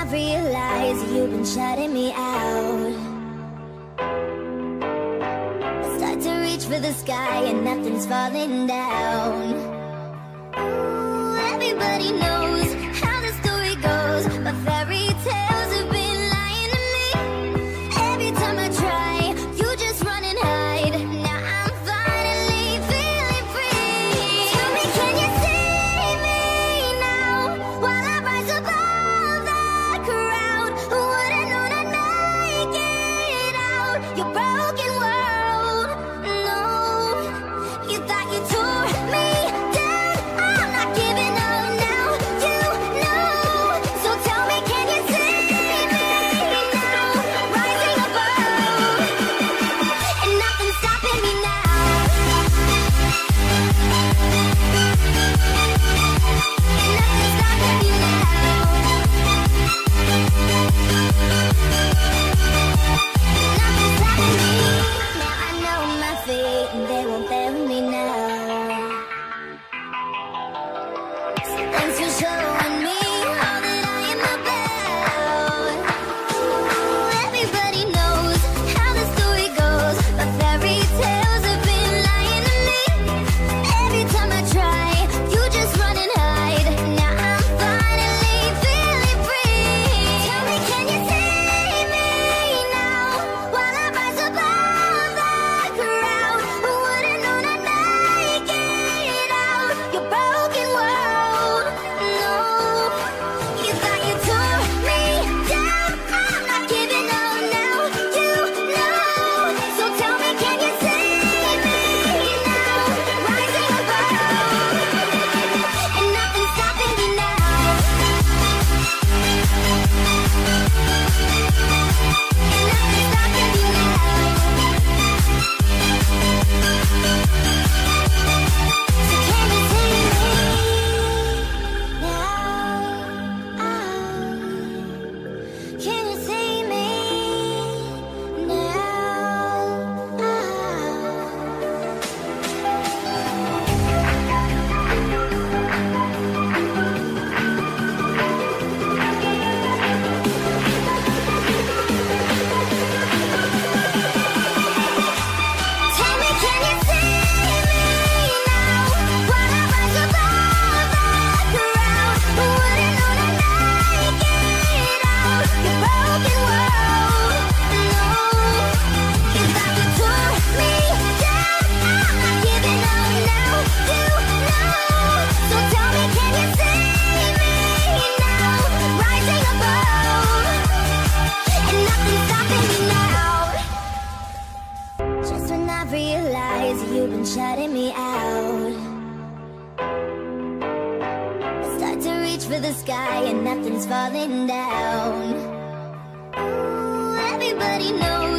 I realize you've been shutting me out. I Start to reach for the sky and nothing's falling down. Ooh, everybody knows shutting me out. Start to reach for the sky and nothing's falling down. Ooh, everybody knows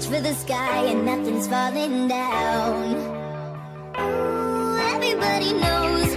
reach for the sky and nothing's falling down. Ooh, everybody knows